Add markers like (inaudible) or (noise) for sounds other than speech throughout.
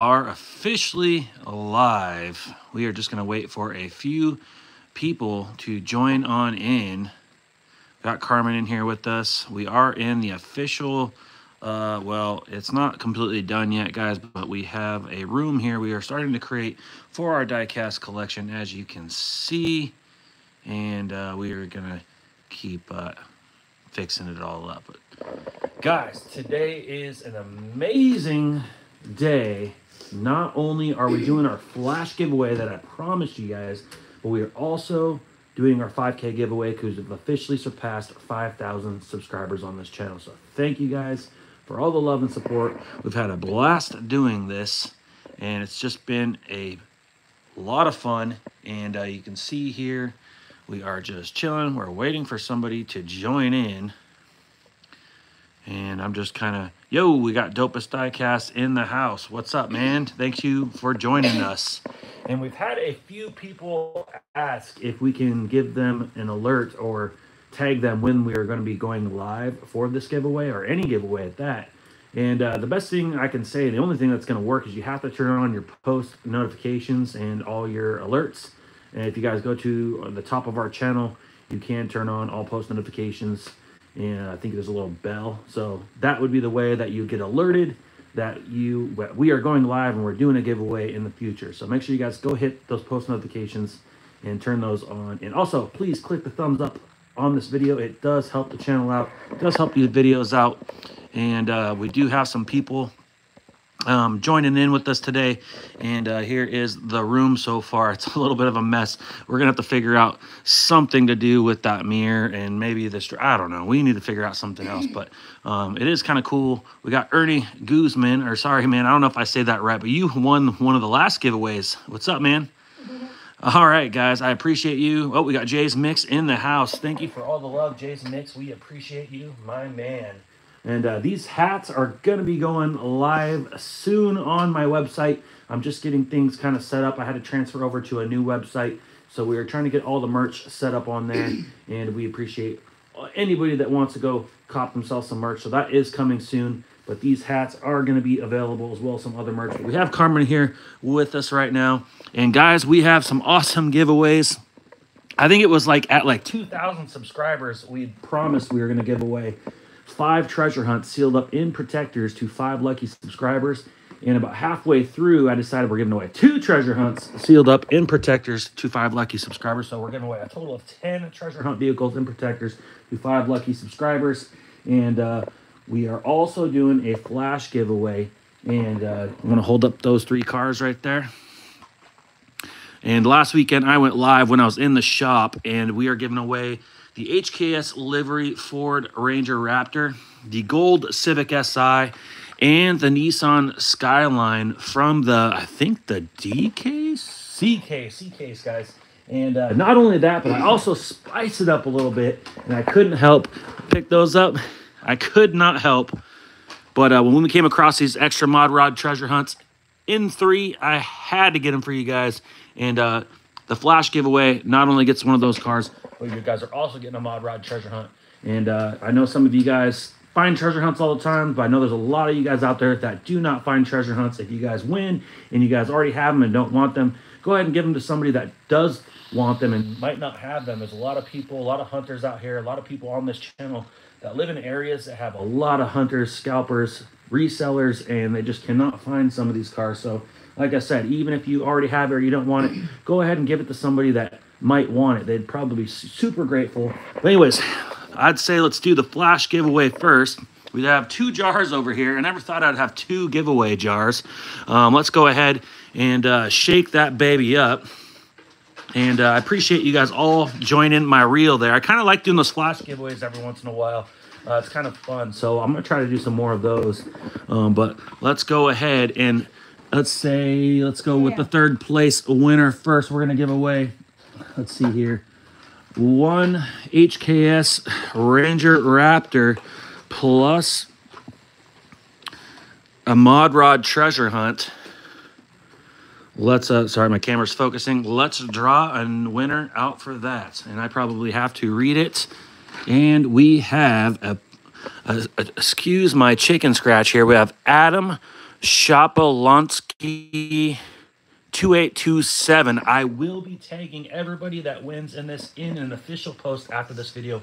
are officially live. We are just going to wait for a few people to join on in. Got Karmen in here with us. We are in the official, uh, well, it's not completely done yet, guys, but we have a room here we are starting to create for our diecast collection, as you can see. And uh, we are going to keep uh, fixing it all up. But guys, today is an amazing day not only are we doing our flash giveaway that I promised you guys, but we are also doing our 5K giveaway because we've officially surpassed 5,000 subscribers on this channel. So thank you guys for all the love and support. We've had a blast doing this, and it's just been a lot of fun. And uh, you can see here, we are just chilling. We're waiting for somebody to join in. And I'm just kind of, yo, we got Dopest Diecast in the house. What's up, man? Thank you for joining us. And we've had a few people ask if we can give them an alert or tag them when we are going to be going live for this giveaway or any giveaway at that. And uh, the best thing I can say, the only thing that's going to work is you have to turn on your post notifications and all your alerts. And if you guys go to the top of our channel, you can turn on all post notifications and I think there's a little bell. So that would be the way that you get alerted that you we are going live and we're doing a giveaway in the future. So make sure you guys go hit those post notifications and turn those on. And also, please click the thumbs up on this video. It does help the channel out. It does help the videos out. And uh, we do have some people um, joining in with us today. And uh, here is the room so far. It's a little bit of a mess. We're going to have to figure out something to do with that mirror and maybe this. I don't know. We need to figure out something else. But um, it is kind of cool. We got Ernie Guzman, or sorry, man. I don't know if I say that right, but you won one of the last giveaways. What's up, man? All right, guys, I appreciate you. Oh, we got Jay's Mix in the house. Thank you for all the love, Jay's Mix. We appreciate you, my man. And uh, these hats are going to be going live soon on my website. I'm just getting things kind of set up. I had to transfer over to a new website. So we are trying to get all the merch set up on there. (clears throat) and we appreciate anybody that wants to go cop themselves some merch. So that is coming soon. But these hats are going to be available as well as some other merch. But we have Karmen here with us right now. And guys, we have some awesome giveaways. I think it was like at like 2,000 subscribers, we promised we were going to give away five treasure hunts sealed up in protectors to five lucky subscribers. And about halfway through, I decided we're giving away two treasure hunts sealed up in protectors to five lucky subscribers. So we're giving away a total of 10 treasure hunt vehicles in protectors to five lucky subscribers. And uh, we are also doing a flash giveaway. And uh, I'm going to hold up those three cars right there. And last weekend, I went live when I was in the shop, and we are giving away the HKS livery Ford Ranger Raptor, the gold Civic Si, and the Nissan Skyline from the, I think the D case? C case, C case, guys. And uh, not only that, but I also spice it up a little bit, and I couldn't help pick those up. I could not help. But uh, when we came across these extra mod rod treasure hunts in three, I had to get them for you guys. And uh, the flash giveaway not only gets one of those cars, you guys are also getting a mod rod treasure hunt. And uh, I know some of you guys find treasure hunts all the time, but I know there's a lot of you guys out there that do not find treasure hunts. If you guys win and you guys already have them and don't want them, go ahead and give them to somebody that does want them and might not have them. There's a lot of people, a lot of hunters out here, a lot of people on this channel that live in areas that have a lot of hunters, scalpers, resellers, and they just cannot find some of these cars. So, like I said, even if you already have it or you don't want it, go ahead and give it to somebody that might want it. They'd probably be super grateful. But anyways, I'd say let's do the flash giveaway first. We have two jars over here. I never thought I'd have two giveaway jars. Um, let's go ahead and uh, shake that baby up. And uh, I appreciate you guys all joining my reel there. I kind of like doing those flash giveaways every once in a while. Uh, it's kind of fun. So I'm going to try to do some more of those. Um, but let's go ahead and let's say, let's go with the third place winner first. We're going to give away let's see here. One HKS Ranger Raptor plus a mod rod treasure hunt. Let's, uh, sorry, my camera's focusing. Let's draw a winner out for that. And I probably have to read it. And we have a, a, a excuse my chicken scratch here. We have Adam Shopolonsky 2827. I will be tagging everybody that wins in this in an official post after this video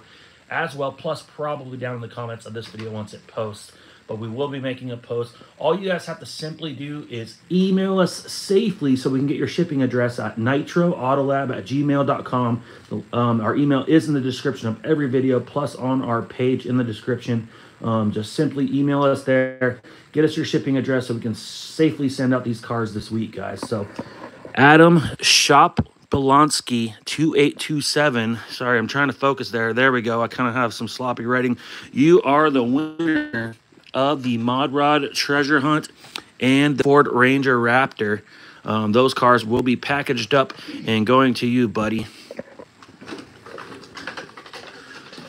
as well, plus probably down in the comments of this video once it posts. But we will be making a post. All you guys have to simply do is email us safely so we can get your shipping address at nitroautolab at gmail.com. Um, our email is in the description of every video, plus on our page in the description. Um, just simply email us there, get us your shipping address so we can safely send out these cars this week, guys. So, Adam Shop Bolonsky 2827. Sorry, I'm trying to focus there. There we go. I kind of have some sloppy writing. You are the winner of the Mod Rod Treasure Hunt and the Ford Ranger Raptor. Um, those cars will be packaged up and going to you, buddy.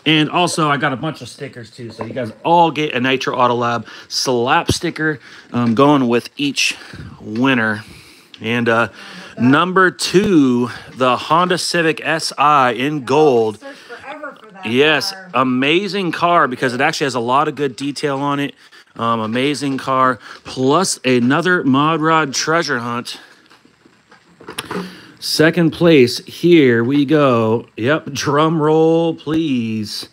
And also, I got a bunch of stickers too, so you guys all get a Nitro Autolab slap sticker um, going with each winner. And uh, number two, the Honda Civic SI in gold. Yes, car. amazing car because it actually has a lot of good detail on it. Um, amazing car, plus another Mod Rod treasure hunt. Second place, here we go. Yep, drum roll, please.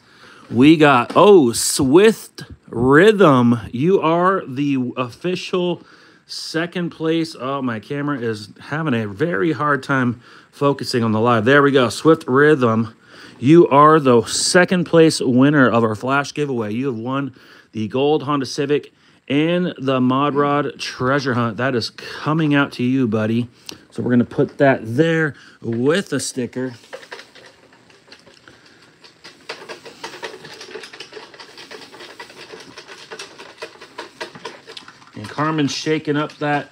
We got, oh, Swift Rhythm. You are the official second place. Oh, my camera is having a very hard time focusing on the live. There we go, Swift Rhythm. You are the second place winner of our flash giveaway. You have won the gold Honda Civic and the Mod Rod Treasure Hunt. That is coming out to you, buddy. So we're going to put that there with a sticker. And Karmen's shaking up that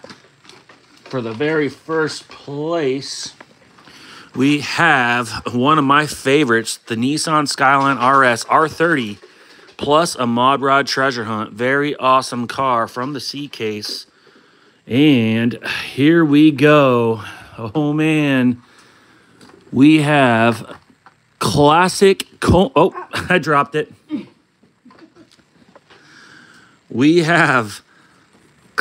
for the very first place we have one of my favorites, the Nissan Skyline RS R30, plus a Mod Rod Treasure Hunt. Very awesome car from the C case. And here we go. Oh, man. We have classic... oh, (laughs) I dropped it. We have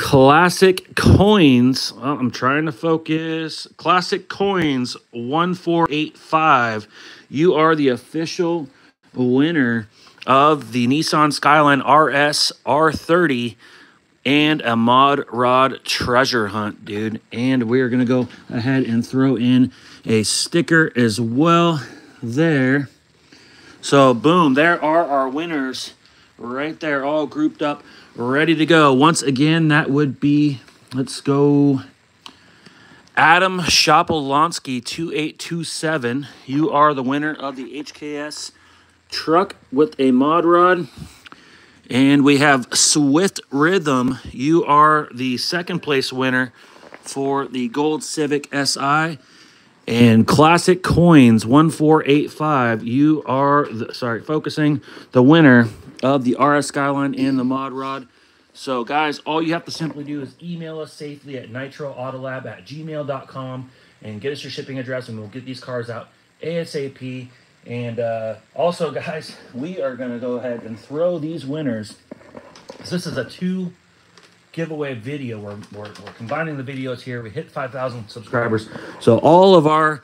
Classic Coins. Well, I'm trying to focus. Classic Coins 1485. You are the official winner of the Nissan Skyline RS R30 and a Mod Rod Treasure Hunt, dude. And we're going to go ahead and throw in a sticker as well there. So, boom, there are our winners right there, all grouped up ready to go. Once again, that would be, let's go, Adam Shopolonsky 2827. You are the winner of the HKS truck with a mod rod. And we have Swift Rhythm. You are the second place winner for the Gold Civic SI. And Classic Coins 1485. You are, the, sorry, focusing the winner of the RS Skyline and the Mod Rod. So, guys, all you have to simply do is email us safely at nitroautolab at gmail.com and get us your shipping address, and we'll get these cars out ASAP. And uh, also, guys, (laughs) we are going to go ahead and throw these winners. This is a two giveaway video. We're, we're, we're combining the videos here. We hit 5,000 subscribers. So all of our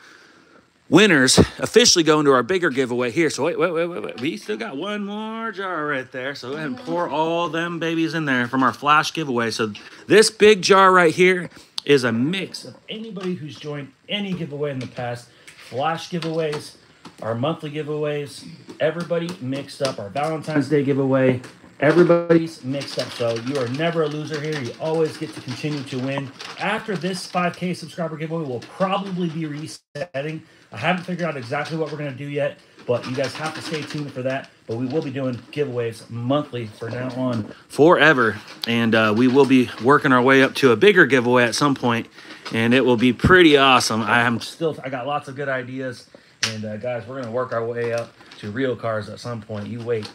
winners officially go into our bigger giveaway here. So wait, wait, wait, wait, wait. We still got one more jar right there. So go ahead and pour all them babies in there from our flash giveaway. So this big jar right here is a mix of anybody who's joined any giveaway in the past. Flash giveaways, our monthly giveaways, everybody mixed up. Our Valentine's Day giveaway, Everybody's mixed up, so you are never a loser here. You always get to continue to win. After this 5K subscriber giveaway, we'll probably be resetting. I haven't figured out exactly what we're going to do yet, but you guys have to stay tuned for that. But we will be doing giveaways monthly for now on forever. And uh, we will be working our way up to a bigger giveaway at some point, and it will be pretty awesome. I am still, I got lots of good ideas. And uh, guys, we're going to work our way up to real cars at some point. You wait.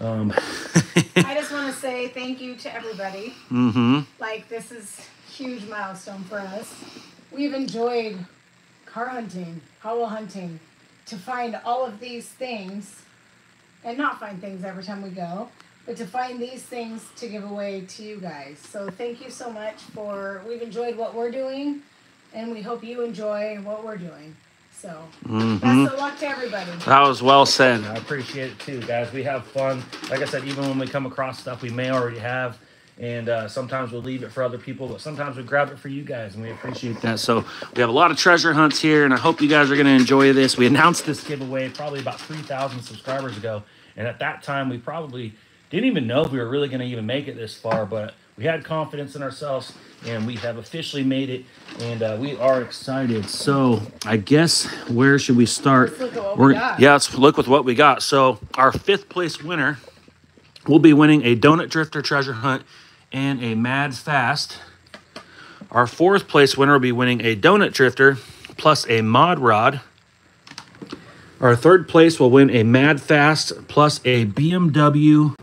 Um, I just want to say thank you to everybody. Mm-hmm. Like this is huge milestone for us. We've enjoyed car hunting, hollow hunting, to find all of these things, and not find things every time we go. but to find these things to give away to you guys. So thank you so much for we've enjoyed what we're doing and we hope you enjoy what we're doing. So Mm-hmm. best of luck to everybody. That was well said. I appreciate it too, guys. We have fun. Like I said, even when we come across stuff we may already have, and uh, sometimes we'll leave it for other people, but sometimes we grab it for you guys, and we appreciate that. So we have a lot of treasure hunts here, and I hope you guys are going to enjoy this. We announced this giveaway probably about 3,000 subscribers ago, and at that time we probably didn't even know if we were really going to even make it this far, but we had confidence in ourselves, and we have officially made it, and uh, we are excited. So I guess where should we start? We're, we yeah, let's look with what we got. So our fifth place winner will be winning a Donut Drifter treasure hunt and a Mad Fast. Our fourth place winner will be winning a Donut Drifter plus a Mod Rod. Our third place will win a Mad Fast plus a BMW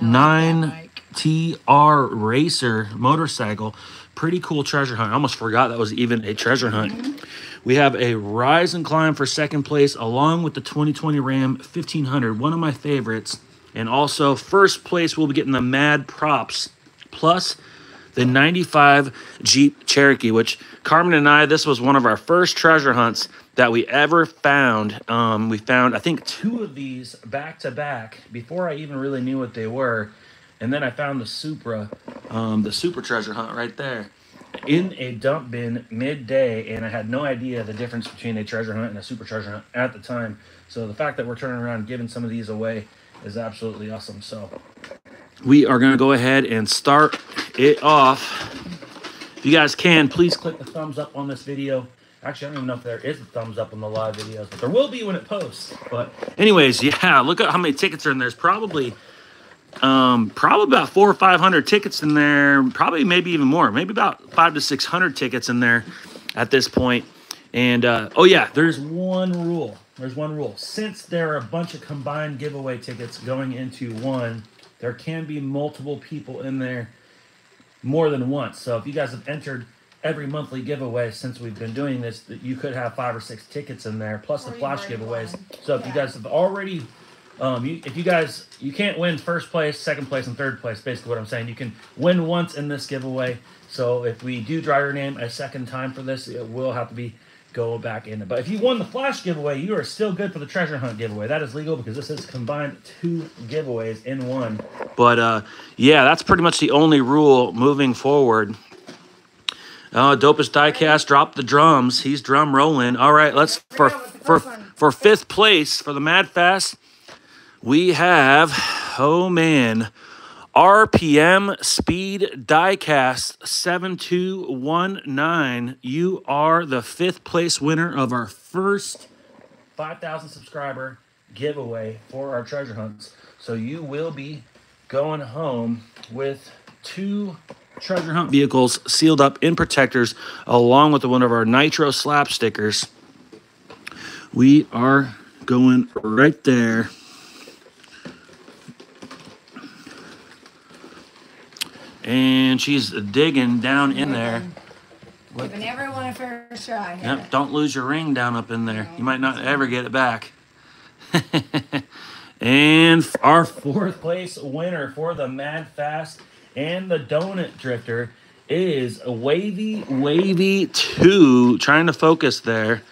no, 9 TR Racer motorcycle. Pretty cool treasure hunt. I almost forgot that was even a treasure hunt. Mm -hmm. We have a Rise and Climb for second place along with the 2020 Ram 1500, one of my favorites. And also first place we'll be getting the Mad Props plus the 95 Jeep Cherokee, which Karmen and I, this was one of our first treasure hunts that we ever found. Um, we found, I think, two of these back to back before I even really knew what they were. And then I found the Supra, um, the Super treasure hunt right there in a dump bin midday, and I had no idea the difference between a treasure hunt and a super treasure hunt at the time. So the fact that we're turning around and giving some of these away is absolutely awesome. So we are going to go ahead and start it off. If you guys can, please click the thumbs up on this video. Actually, I don't even know if there is a thumbs up on the live videos, but there will be when it posts. But anyways, yeah, look at how many tickets are in there. There's probably um, probably about four or five hundred tickets in there. Probably maybe even more. Maybe about five to six hundred tickets in there at this point. And uh, oh yeah, there's one rule. There's one rule. Since there are a bunch of combined giveaway tickets going into one, there can be multiple people in there more than once. So if you guys have entered every monthly giveaway since we've been doing this, that you could have five or six tickets in there, plus the flash giveaways. won. So if you guys have already um, you, if you guys you can't win first place, second place, and third place. Basically, what I'm saying, you can win once in this giveaway. So if we do draw your name a second time for this, it will have to be go back in. But if you won the flash giveaway, you are still good for the treasure hunt giveaway. That is legal because this is combined two giveaways in one. But uh, yeah, that's pretty much the only rule moving forward. Uh, dopest diecast dropped the drums. He's drum rolling. All right, let's for forgot what the for for fifth place for the Mad Fast. We have oh man, RPM Speed Diecast seven two one nine. You are the fifth place winner of our first five thousand subscriber giveaway for our treasure hunts. So you will be going home with two treasure hunt vehicles sealed up in protectors, along with one of our Nitro slap stickers. We are going right there. And she's digging down in there. Giving everyone a fair try. here. Yep, don't lose your ring down up in there. You might not ever get it back. (laughs) and our fourth place winner for the Mad Fast and the Donut Drifter is Wavy Wavy 2. Trying to focus there.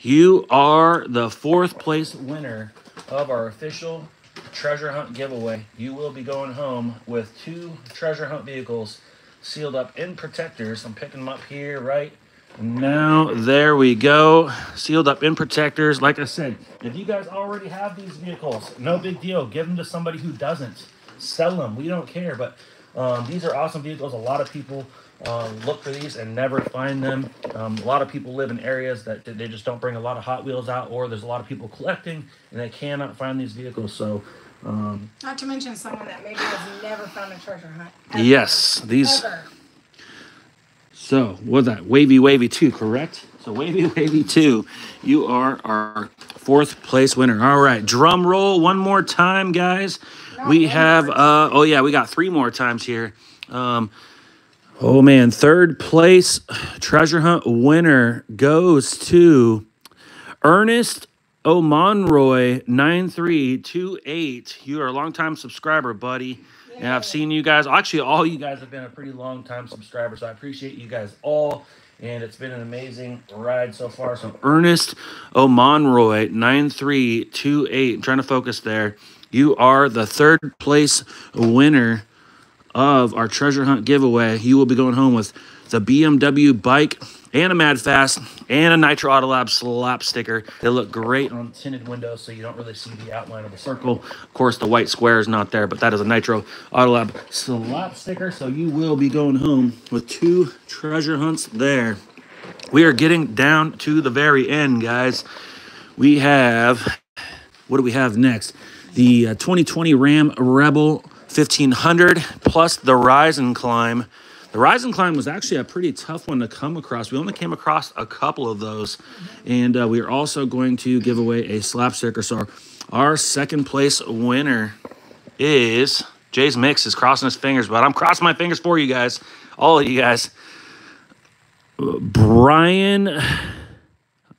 You are the fourth place winner of our official treasure hunt giveaway. You will be going home with two treasure hunt vehicles sealed up in protectors. I'm picking them up here right now. There we go. Sealed up in protectors. Like I said, if you guys already have these vehicles, no big deal. Give them to somebody who doesn't. Sell them. We don't care. But um, these are awesome vehicles. A lot of people um, look for these and never find them. Um, a lot of people live in areas that they just don't bring a lot of Hot Wheels out, or there's a lot of people collecting and they cannot find these vehicles. So, um, Not to mention someone that maybe has never found a treasure hunt. ever. yes, these. Ever. So, what's that? Wavy Wavy 2, correct? So, Wavy (laughs) Wavy 2, you are our fourth place winner. All right, drum roll one more time, guys. No, we have, uh, oh, yeah, we got three more times here. Um, oh, man, third place (sighs) treasure hunt winner goes to Ernest Omonroy 9328. You are a longtime subscriber, buddy. And I've seen you guys. Actually, all you guys have been a pretty long time subscriber. So I appreciate you guys all. And it's been an amazing ride so far. So Ernest Omonroy 9328. I'm trying to focus there. You are the third place winner of our treasure hunt giveaway. You will be going home with the BMW bike and a Mad Fast and a Nitro Autolab slap sticker. They look great on tinted windows, so you don't really see the outline of the circle. Of course, the white square is not there, but that is a Nitro Autolab slap sticker, so you will be going home with two treasure hunts there. We are getting down to the very end, guys. We have, what do we have next? The uh, 2020 Ram Rebel 1500 plus the Rise and Climb the Rise and Climb was actually a pretty tough one to come across. We only came across a couple of those. And uh, we are also going to give away a slap sticker. So our second place winner is Jay's Mix is crossing his fingers, but I'm crossing my fingers for you guys, all of you guys. Brian,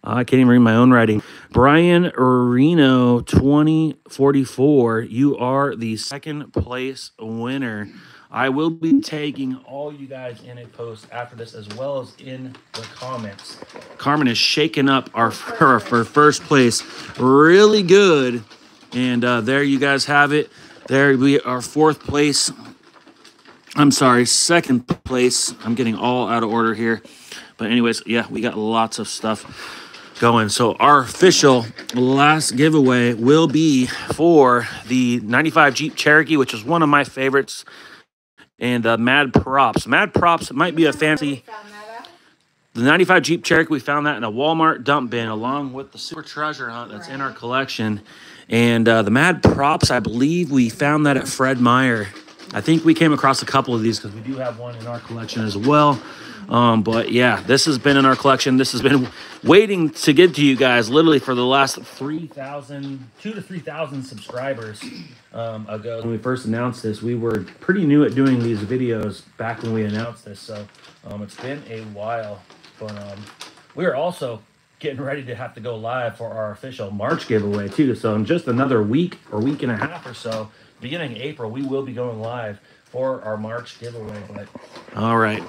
I can't even read my own writing. Brian Reno 2044, you are the second place winner. I will be taking all you guys in a post after this, as well as in the comments. Karmen is shaking up our (laughs) for first place, really good. And uh, there you guys have it. There we are, fourth place. I'm sorry, second place. I'm getting all out of order here. But anyways, yeah, we got lots of stuff going. So our official last giveaway will be for the 95 Jeep Cherokee, which is one of my favorites and uh, Mad Props. Mad Props might be a fancy. The 95 Jeep Cherokee, we found that in a Walmart dump bin along with the Super Treasure Hunt that's right. in our collection. And uh, the Mad Props, I believe we found that at Fred Meyer. I think we came across a couple of these because we do have one in our collection as well. Um, but yeah, this has been in our collection. This has been (laughs) waiting to get to you guys literally for the last 3,000, two to 3,000 subscribers um, ago. When we first announced this, we were pretty new at doing these videos back when we announced this. So um, it's been a while. But um, we are also getting ready to have to go live for our official March giveaway too. So in just another week or week and a half or so, beginning April, we will be going live for our March giveaway. But all right.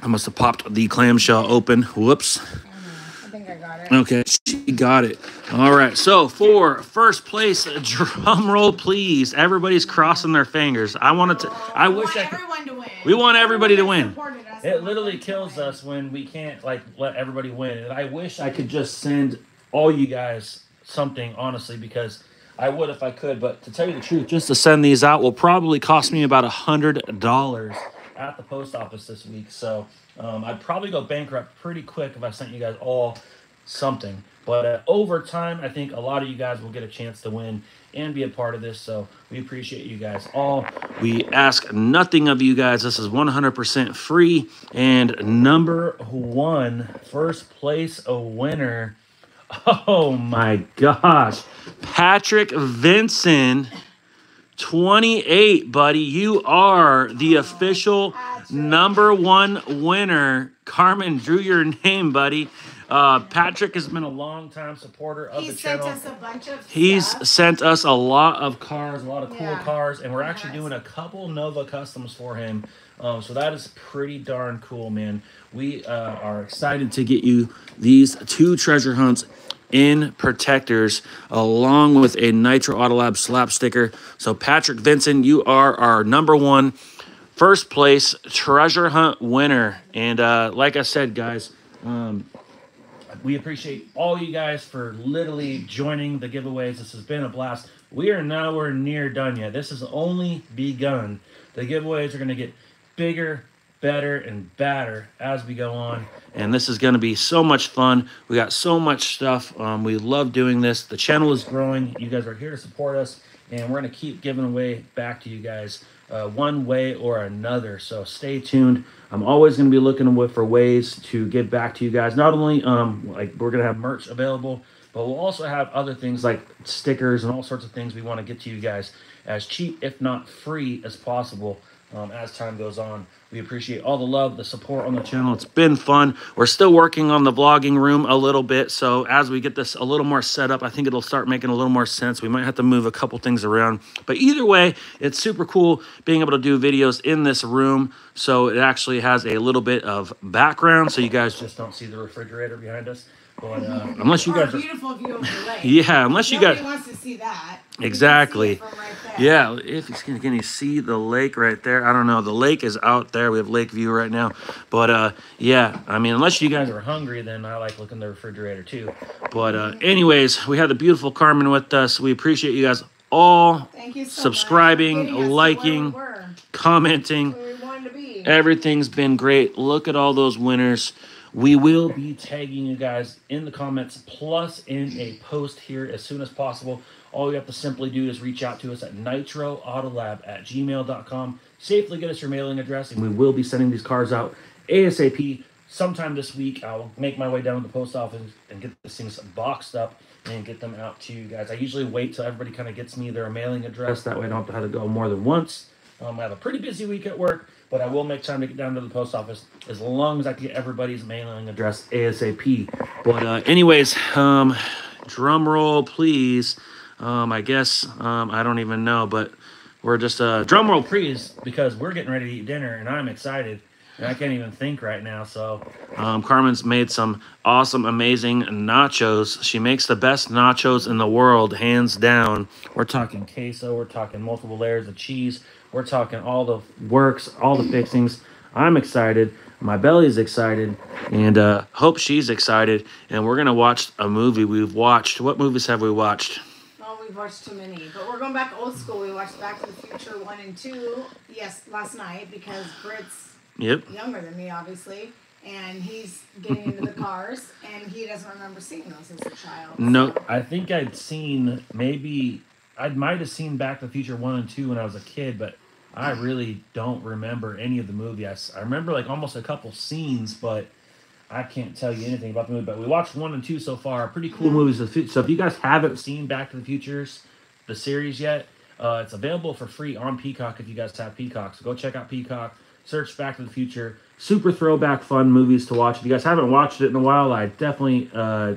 I must have popped the clamshell open. Whoops. I think I got it. Okay, she got it. All right, so for first place, drum roll, please. Everybody's crossing their fingers. I wanted to. I we wish want I could. everyone to win. We want everybody to win. It literally kills us when we can't like let everybody win. And I wish I could just send all you guys something, honestly, because I would if I could. But to tell you the truth, just to send these out will probably cost me about a hundred dollars at the post office this week. So um, I'd probably go bankrupt pretty quick if I sent you guys all something. But uh, over time, I think a lot of you guys will get a chance to win and be a part of this. So we appreciate you guys all. We ask nothing of you guys. This is 100% free. And number one, first place a winner. Oh my gosh. Patrick Vincent 28, buddy. You are the official number one winner. Karmen drew your name, buddy. Uh, Patrick has been a long time supporter of He the channel. He's sent us a bunch of He's stuff. sent us a lot of cars, a lot of cool Yeah. cars, and we're actually doing a couple Nova customs for him. Um, so that is pretty darn cool, man. We uh, are excited to get you these two treasure hunts in protectors along with a Nitro Autolab slap sticker. So Patrick Vincent, you are our number one first place treasure hunt winner. And uh, like I said, guys, um, we appreciate all you guys for literally joining the giveaways. This has been a blast. We are nowhere near done yet. This has only begun. The giveaways are going to get bigger, better, and badder as we go on. And this is going to be so much fun. We got so much stuff. Um, we love doing this. The channel is growing. You guys are here to support us. And we're going to keep giving away back to you guys uh, one way or another. So stay tuned. I'm always going to be looking for ways to get back to you guys. Not only um, like we're going to have merch available, but we'll also have other things like stickers and all sorts of things we want to get to you guys as cheap, if not free, as possible. Um, as time goes on. We appreciate all the love, the support on the channel. It's been fun. We're still working on the vlogging room a little bit. So as we get this a little more set up, I think it'll start making a little more sense. We might have to move a couple things around. But either way, it's super cool being able to do videos in this room. So it actually has a little bit of background. So you guys just don't see the refrigerator behind us. But uh, (laughs) unless you guys are, beautiful view of the lake. yeah, unless you Nobody guys, wants to see that. Exactly. see right yeah, if you can, can you see the lake right there? I don't know. The lake is out there. We have lake view right now. But uh, yeah, I mean, unless you guys are hungry, then I like looking in the refrigerator too. But uh, anyways, we had the beautiful Karmen with us. We appreciate you guys all Thank you so subscribing, getting us to where we liking. commenting. we to be. Everything's been great. Look at all those winners. We will be tagging you guys in the comments plus in a post here as soon as possible. All you have to simply do is reach out to us at nitroautolab at gmail.com. Safely get us your mailing address, and we will be sending these cards out ASAP sometime this week. I'll make my way down to the post office and get these things boxed up and get them out to you guys. I usually wait till everybody kind of gets me their mailing address. That way I don't have to have to go more than once. Um, I have a pretty busy week at work, but I will make time to get down to the post office as long as I can get everybody's mailing address ASAP. But uh, anyways, um, drum roll, please. Um, I guess um, I don't even know, but we're just uh, drum roll, please, because we're getting ready to eat dinner, and I'm excited. And I can't even think right now. So, um, Karmen's made some awesome, amazing nachos. She makes the best nachos in the world, hands down. We're talking queso. We're talking multiple layers of cheese. We're talking all the works, all the fixings. I'm excited. My belly's excited, and uh, hope she's excited. And we're gonna watch a movie we've watched. What movies have we watched? Oh, we've watched too many. But we're going back old school. We watched Back to the Future 1 and 2, yes, last night because Brit's Yep. younger than me, obviously. And he's getting into the (laughs) cars, and he doesn't remember seeing those as a child. No, I think I'd seen maybe I might have seen Back to the Future one and two when I was a kid, but I really don't remember any of the movie. I remember like almost a couple scenes, but I can't tell you anything about the movie. But we watched one and two so far. Pretty cool movies. of the So if you guys haven't seen Back to the Futures, the series yet, uh, it's available for free on Peacock if you guys have Peacock. So go check out Peacock. Search Back to the Future. Super throwback, fun movies to watch. If you guys haven't watched it in a while, I definitely uh,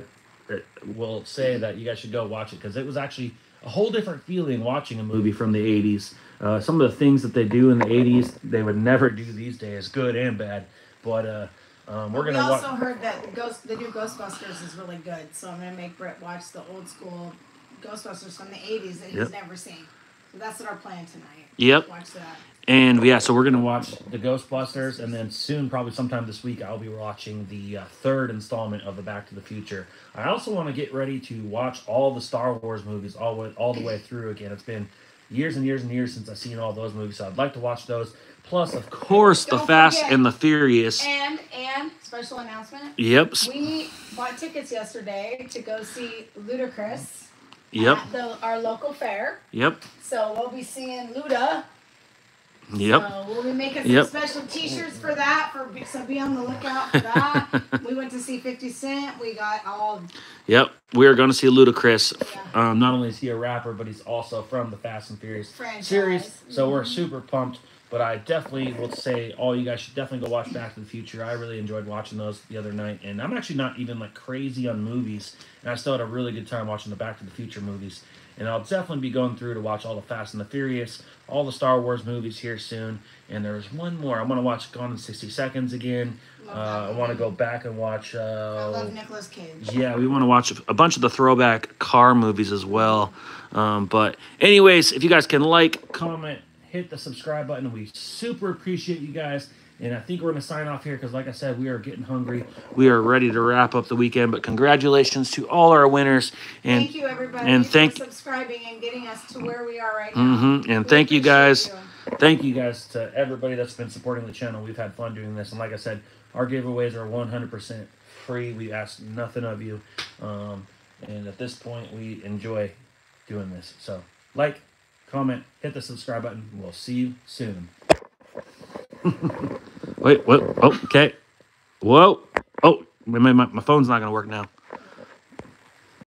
will say that you guys should go watch it because it was actually a whole different feeling watching a movie from the 80s. Uh, some of the things that they do in the 80s, they would never do these days, good and bad. But uh, um, we're going to I also watch. heard that the Ghost, the new Ghostbusters is really good. So I'm gonna make Brit watch the old school Ghostbusters from the '80s that he's Yep. never seen. So that's what our plan tonight. Yep. Watch that. And yeah, so we're going to watch the Ghostbusters, and then soon, probably sometime this week, I'll be watching the uh, third installment of the Back to the Future. I also want to get ready to watch all the Star Wars movies all, way, all the way through again. It's been years and years and years since I've seen all those movies, so I'd like to watch those. Plus, of course, the Don't Fast forget- and the Furious. And and special announcement. Yep. We bought tickets yesterday to go see Ludacris Yep. at the, our local fair. Yep. So we'll be seeing Luda. Yep. So we'll be making some Yep. special T-shirts for that. For so be on the lookout for that. (laughs) we went to see Fifty Cent. We got all. Yep, we are going to see Ludacris. Yeah. Um, not only is he a rapper, but he's also from the Fast and Furious Franchise. series. So we're Mhm. super pumped. But I definitely will say, all you guys should definitely go watch Back to the Future. I really enjoyed watching those the other night, and I'm actually not even like crazy on movies, and I still had a really good time watching the Back to the Future movies. And I'll definitely be going through to watch all the Fast and the Furious, all the Star Wars movies here soon. And there's one more. I want to watch Gone in 60 Seconds again. Uh, I want to go back and watch. Uh, I love Nicolas Cage. yeah, we want to watch a bunch of the throwback car movies as well. Um, but, anyways, if you guys can like, comment, hit the subscribe button, we super appreciate you guys. And I think we're going to sign off here because, like I said, we are getting hungry. We are ready to wrap up the weekend. But congratulations to all our winners. And thank you, everybody, and for thank- subscribing and getting us to where we are right now. Mhm, and We thank you guys. you. thank you guys to everybody that's been supporting the channel. We've had fun doing this. And like I said, our giveaways are 100% free. We ask nothing of you. Um, and at this point, we enjoy doing this. So, like, comment, hit the subscribe button. We'll see you soon. Wait, what? Oh, okay. Whoa. Oh, my, my, my phone's not going to work now.